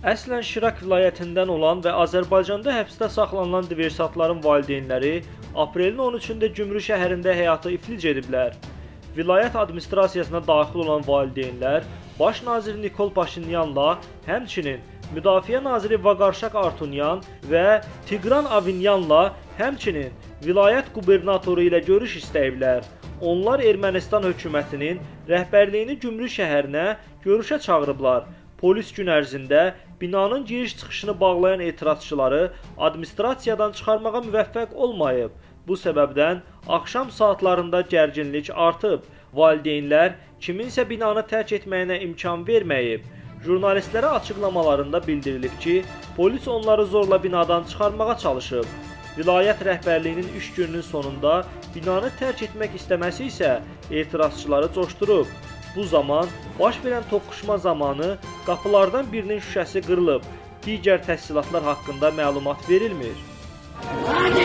Əslən Şirak vilayətindən olan və Azərbaycanda həbsdə saxlanılan diversantların valideynləri aprelin 13-də Gümrü şəhərində həyatı iflic ediblər. Vilayət administrasiyasına daxil olan valideynlər Baş nazir Nikol Paşinyanla, həmçinin Müdafiə naziri Vaqarşaq Artunyan və Tiqran Avinyanla, həmçinin vilayət qubernatoru ilə görüş istəyiblər. Onlar Ermənistan hökumətinin rəhbərliyini Gümrü şəhərinə görüşə çağırıblar. Polis gün ərzində binanın giriş-çıxışını bağlayan etirazçıları administrasiyadan çıxarmağa müvəffəq olmayıb. Bu səbəbdən axşam saatlarında gərginlik artıb. Valideynlər kiminsə binanı tərk etməyinə imkan verməyib. Jurnalistlərə açıqlamalarında bildirilib ki, polis onları zorla binadan çıxarmağa çalışıb. Vilayət rəhbərliyinin iş gününün sonunda binanı tərk etmək istəməsi isə etirazçıları coşdurub. Bu zaman baş verən toqquşma zamanı qapılardan birinin şüşəsi qırılıb. Digər təfsilatlar haqqında məlumat verilmir. Hadi